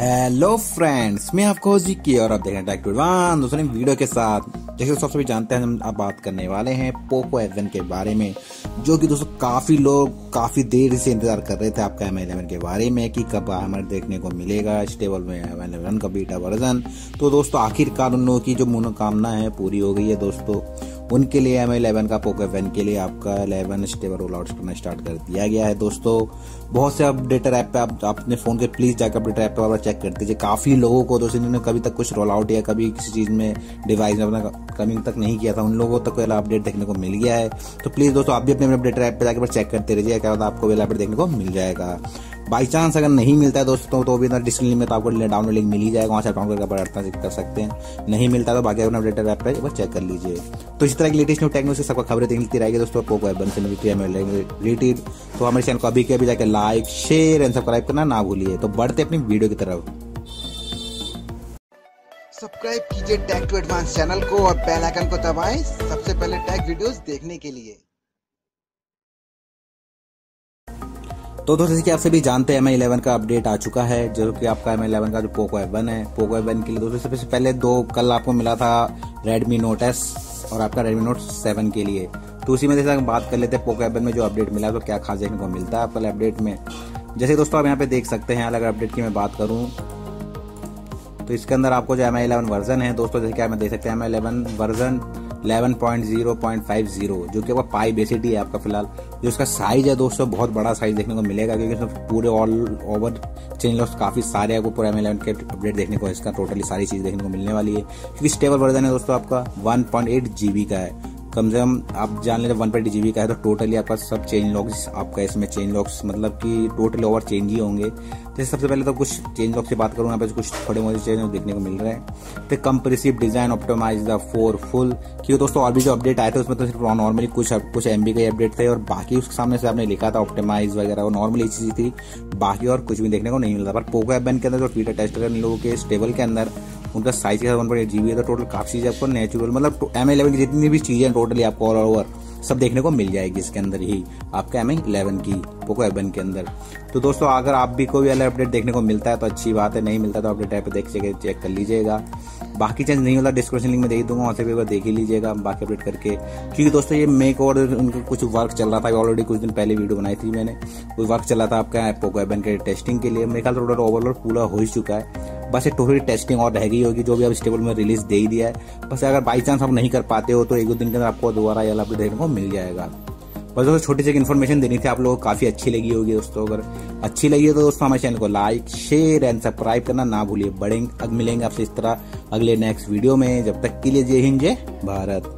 Hello friends मैं आपको जी की और आप देख रहे हैं टेक दोस्तों वीडियो के साथ, जैसे दोस्तों सभी जानते हैं, हम अब बात करने वाले हैं पोको एवन के बारे में, जो कि दोस्तों काफ़ी लोग काफ़ी देर से इंतज़ार कर रहे थे आपका एम एलेवन के बारे में, कि कब हमें देखने को मिलेगा स्टेबल में एम एलेवन का बीटा वर्जन तो दोस्तों, आखिरकार उन लोगों की जो मनोकामना है, पूरी हो गई है दोस्तों। उनके लिए एम इलेवन का पोको एवन के लिए आपका इलेवन स्टेबल रोल आउट करना स्टार्ट कर दिया गया है। दोस्तों, बहुत से अपडेटर ऐप पे आप अपने फ़ोन के प्लीज़ जाकर अपडेटर ऐप पे चेक कर दीजिए। काफ़ी लोगों को, दोस्तों, जिन्होंने कभी तक कुछ रोल आउट या कभी किसी चीज़ में डिवाइस में अपना कमिंग तक नहीं किया था, उन लोगों तक वाला अपडेट देखने को मिल गया है। तो प्लीज़ दोस्तों, आप भी अपने अपडेटर ऐप पे जाकर चेक करते रहिए, क्या आपको वाला अपडेट देखने को मिल जाएगा। बाई चांस अगर नहीं मिलता है दोस्तों तो भी डिस्क्रिप्शन में तो आपको डाउनलोड लिंक मिल ही जाएगा, वहाँ से डाउनलोड करके पढ़ता कर सकते हैं। नहीं मिलता तो बाकी अपना अपडेटर ऐप पे बस चेक कर लीजिए। तो इस तरह की लेटेस्ट न्यू टेक्नोलॉजी सबको खबरें मिलती रहेगी दोस्तों पोको ऐप बन से मिलती है रिलेटेड तो हमारे चैनल को अभी के अभी जाकर लाइक शेयर एंड सब्सक्राइब करना ना भूलिए। तो बढ़ते अपनी वीडियो की तरफ़। सब्सक्राइब कीजिए टैग टू एडवांस चैनल को और बेल आइकन को दबाएँ सबसे पहले टैग वीडियोस देखने के लिए। तो दोस्तों, जैसे कि आप सभी जानते हैं एम इलेवन का अपडेट आ चुका है, जो कि आपका एम इलेवन का जो पोको एवन है। पोको एवन के लिए दोस्तों, सबसे पहले दो, कल आपको मिला था रेडमी नोट एस और आपका रेडमी नोट सेवन के लिए। तो उसी में जैसे हम बात कर लेते हैं पोको एवन में जो अपडेट मिला तो क्या खास देखने को मिलता है आपका अपडेट में? जैसे दोस्तों, आप यहाँ पे देख सकते हैं, अगर अपडेट की मैं बात करूँ तो इसके अंदर आपको जो एम आई इलेवन वर्जन है, दोस्तों, जैसे कि आप देख सकते हैं एम इलेवन वर्जन 11.0.50 जो कि आपका पाई बेसिटी है आपका फ़िलहाल, जो इसका साइज़ है दोस्तों, बहुत बड़ा साइज़ देखने को मिलेगा, क्योंकि इसमें पूरे ऑल ओवर चेंज लॉस काफ़ी सारे आपको पूरा एम के अपडेट देखने को इसका टोटली सारी चीज़ देखने को मिलने वाली है, क्योंकि स्टेबल वर्जन है दोस्तों आपका वन पॉइंट का है। कम से कम आप जान लेते वन ट्वेंटी जीबी का है तो टोटली आपका सब चेंज लॉक्स आपका इसमें चेंज लॉक्स मतलब कि टोटली ओवर चेंज ही होंगे। जैसे सबसे पहले तो कुछ चेंज लॉक से बात करूँ, यहाँ पे कुछ थोड़े मोटे चेंज देखने को मिल रहे हैं। तो compressive design optimize the for full क्यों दोस्तों, और भी जो अपडेट आए थे, उसमें तो सिर्फ़ नॉर्मली कुछ कुछ एमबी का अपडेट थे, और बाकी उसके सामने से आपने लिखा था ऑप्टोमाइज वगैरह, वो नॉर्मली चीज़ थी। बाकी और कुछ भी देखने को नहीं मिलता पर पोको एप के अंदर जो ट्विटर टेस्ट कर लोगों के स्टेबल के अंदर उनका साइज़ का वन पॉइंट एट जीबी है तो टोटल काफ़ी आपको नेचुरल मतलब एम इलेवन की जितनी भी चीज़ें टोटली आपको ऑल ओवर सब देखने को मिल जाएगी इसके अंदर ही, आपके एम इलेवन की पोको एवन के अंदर। तो दोस्तों, अगर आप भी कोई अलग अपडेट देखने को मिलता है तो अच्छी बात है, नहीं मिलता तो अपडेट ऐप देख चेक कर लीजिएगा। बाकी चेंज नहीं होता डिस्क्रिप्शन लिंक में दे दूँगा, वहाँ से भी देख ही लीजिएगा, बाकी अपडेट करके। क्योंकि दोस्तों, ये मेक और उनका कुछ वर्क चल रहा था ऑलरेडी कुछ दिन पहले वीडियो बनाई थी मैंने। कोई वर्क चला था आपका पोको एवन के टेस्टिंग के लिए। मेरे ख्याल टोटल ओवरऑल पूरा हो ही चुका है। बस एक टोटली टेस्टिंग और रह गई होगी, जो भी अब स्टेबल में रिलीज़ दे ही दिया है। बस अगर बाई चांस आप नहीं कर पाते हो तो एक दो दिन के अंदर आपको दोबारा अपडेट देखने को मिल जाएगा। बस दोस्तों, छोटी सी इन्फॉर्मेशन देनी थी आप लोगों को, काफ़ी अच्छी लगी होगी दोस्तों। अगर अच्छी लगी है तो दोस्तों, हमारे चैनल को लाइक शेयर एंड सब्सक्राइब करना ना भूलिए। बढ़ेंगे, अब मिलेंगे आपसे इस तरह अगले नेक्स्ट वीडियो में। जब तक के लिए जय हिंद, जय भारत।